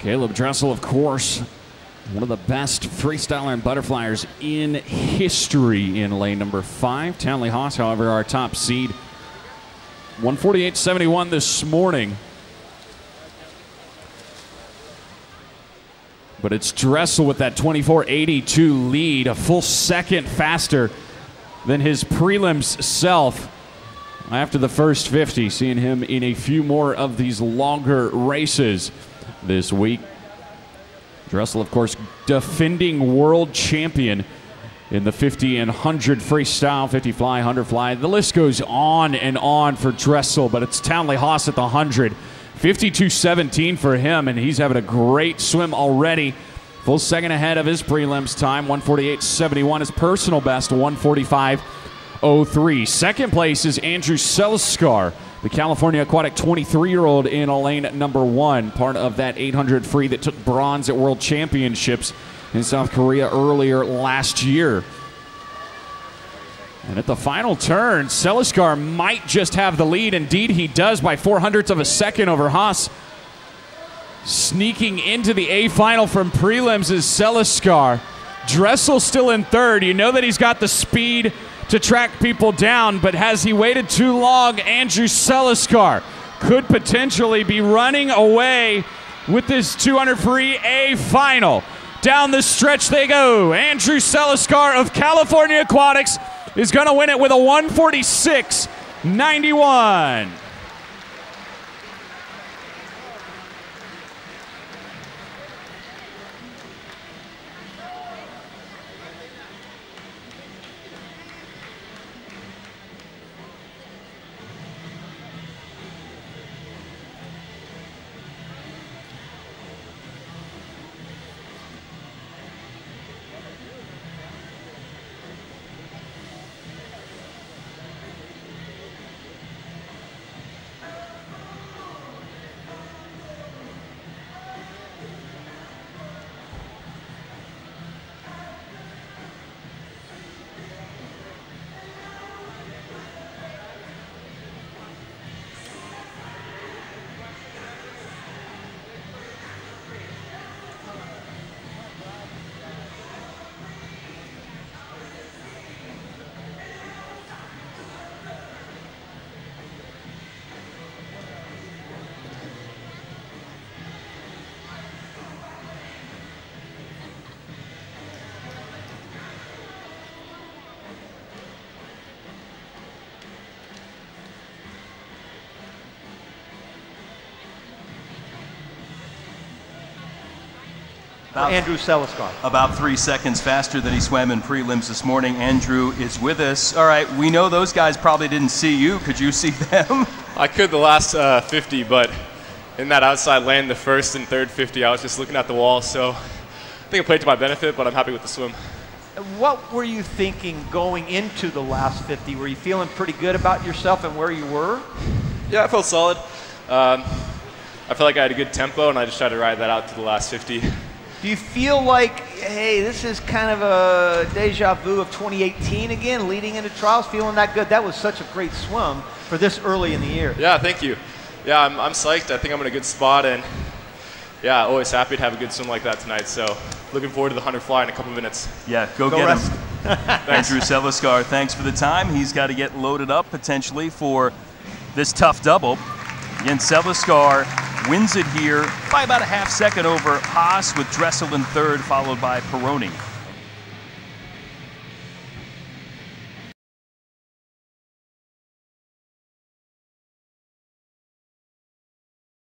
Caeleb Dressel, of course, one of the best freestyler and butterflyers in history in lane number five. Townley Haas, however, our top seed. 148.71 this morning. But it's Dressel with that 24.82 lead, a full second faster than his prelims self after the first 50. Seeing him in a few more of these longer races this week. Dressel, of course, defending world champion in the 50 and 100 freestyle, 50 fly, 100 fly. The list goes on and on for Dressel, but it's Townley Haas at the 100. 52-17 for him, and he's having a great swim already. Full second ahead of his prelims time, 148.71. His personal best, 145.03. Second place is Andrew Seliskar, the California Aquatic 23-year-old in lane number one, part of that 800 free that took bronze at World Championships in South Korea earlier last year. And at the final turn, Seliskar might just have the lead. Indeed, he does by four hundredths of a second over Haas. Sneaking into the A final from prelims is Seliskar. Dressel still in third. You know that he's got the speed to track people down, but has he waited too long? Andrew Seliskar could potentially be running away with this 200 free A final. Down the stretch they go. Andrew Seliskar of California Aquatics is going to win it with a 146 91. About, Andrew Seliskar. About three seconds faster than he swam in prelims this morning. Andrew is with us. All right, we know those guys probably didn't see you. Could you see them? I could the last uh, 50, but in that outside lane, the first and third 50, I was just looking at the wall. So I think it played to my benefit, but I'm happy with the swim. What were you thinking going into the last 50? Were you feeling pretty good about yourself and where you were? Yeah, I felt solid. Um, I felt like I had a good tempo, and I just tried to ride that out to the last 50. Do you feel like, hey, this is kind of a deja vu of 2018 again, leading into trials, feeling that good? That was such a great swim for this early in the year. Yeah, thank you. Yeah, I'm, I'm psyched. I think I'm in a good spot, and yeah, always happy to have a good swim like that tonight. So looking forward to the 100 fly in a couple minutes. Yeah, go, go get rest. him. Andrew Seliskar, thanks for the time. He's got to get loaded up potentially for this tough double. Again, Seliskar wins it here by about a half second over Haas with Dressel in third, followed by Peroni.